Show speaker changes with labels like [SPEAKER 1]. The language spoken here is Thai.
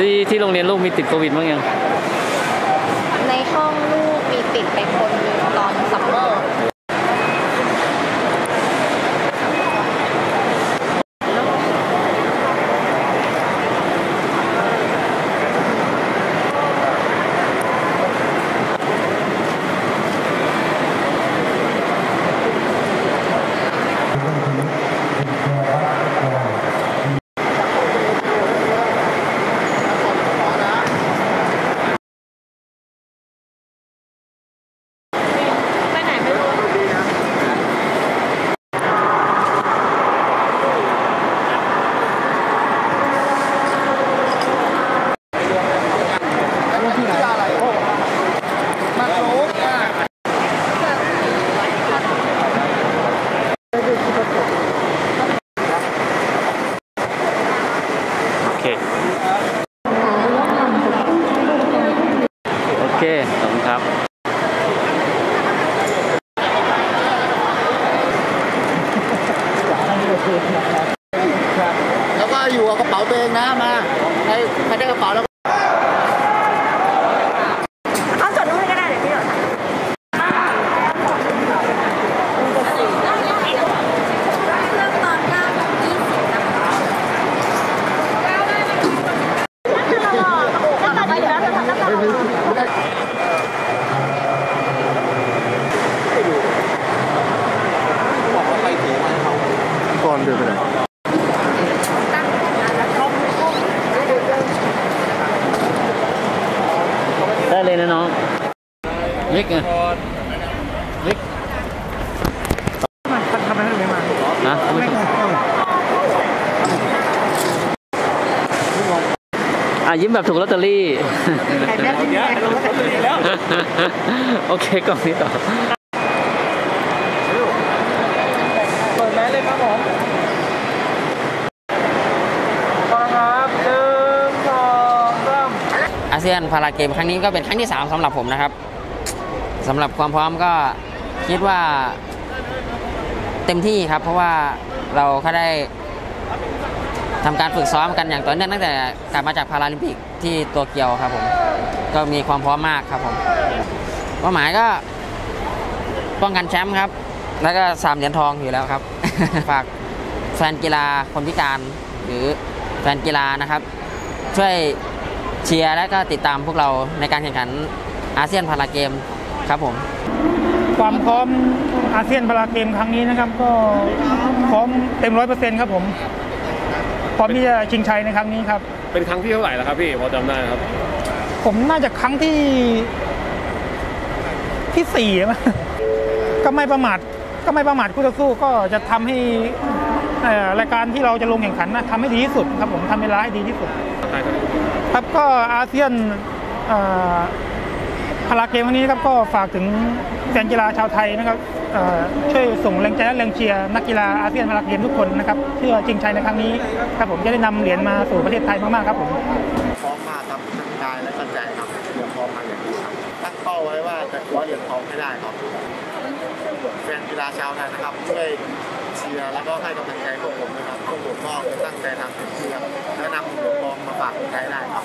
[SPEAKER 1] ที่ที่โรงเรียนลูกมีติดโควิดบ้างยัง
[SPEAKER 2] ในห้องลูกมีติดไปคนหนึ่งตอนสัมเมอร์ ไปไหนไม่รู้
[SPEAKER 1] โอ เค โอเค ขอบคุณครับ
[SPEAKER 3] แล้วก็อยู่กับกระเป๋าตัวเองนะมาใครใครได้กระเป๋าแล้ว
[SPEAKER 2] เอาจดนู่นก็ได้เดี๋ยวพี่จดเริ่มตอน9โมง20นะคะแล้วตอนนี้แล้วจะทำแล้ว
[SPEAKER 3] บอกว่าใครถือมาเขาก่อนเดินไปไหน
[SPEAKER 1] ได้เลยนะน้อง วิกไงวิก
[SPEAKER 3] ทำไมไม่มา
[SPEAKER 1] นะไม่ต้องอะยิ้มแบบถูกลอตเตอรี่โอเคกล่องนี้ต่อ
[SPEAKER 3] เปิดแมสเลยครับผมมาครับหนึ่งสองสาม
[SPEAKER 4] อาเซียนพาราเกมครั้งนี้ก็เป็นครั้งที่ 3สำหรับผมนะครับ สำหรับความพร้อมก็คิดว่าเต็มที่ครับ เพราะว่าเราก็ได้ทำการฝึกซ้อมกันอย่างต่อเนื่องตั้งแต่กลับมาจากพาราลิมปิกที่โตัวเกียวครับผมก็มีความพร้อมมากครับผมเป้าหมายก็ป้องกันแชมป์ครับ แล้วก็สามเหรียญทองอยู่แล้วครับ ฝากแฟนกีฬาคนพิการหรือแฟนกีฬานะครับ ช่วยเชียร์และก็ติดตามพวกเราในการแข่งขันอาเซียนพาราเกม ครับผม
[SPEAKER 5] ความพร้อมอาเซียนพาราเกมครั้งนี้นะครับ ก็พร้อมเต็มร้อยเปอร์เซ็นต์ครับผม พร้อมที่จะชิงชัยในครั้งนี้ครับ
[SPEAKER 6] เป็นครั้งที่เท่าไหร่แล้วครับพี่พอจำได้ครับ
[SPEAKER 5] ผมน่าจะครั้งที่ที่สี่มั้งก็ไม่ประมาทก็ไม่ประมาทคู่ต่อสู้ก็จะทำให้เอ่อรายการที่เราจะลงแข่งขันนะทำให้ดีที่สุดครับผมทำเวลาให้ดีที่สุด ครับก็อาเซียนเอ่อ พาราเกมครั้งนี้ครับก็ฝากถึงแฟนกีฬาชาวไทยนะครับช่วยส่งแรงใจและแรงเชียร์นักกีฬาอาเซียนพาราเกมทุกคนนะครับเพื่อชิงชัยในครั้งนี้ครับผมจะได้นำเหรียญมาสู่ประเทศไทยมากๆครับผม
[SPEAKER 3] พร้อมมากครับทั้งกายและก็ใจครับเตรียมพร้อมมาอย่างดีครับตั้งเป้าไว้ว่าจะคว้าเหรียญทองให้ได้ครับแฟนกีฬาชาวไทยนะครับช่วยเชียร์แล้วก็ให้กำลังใจพวกผมนะครับพวกผมก็จะตั้งใจทำเต็มที่ครับและนำเหรียญทองมาฝากคนไทยได้ครับ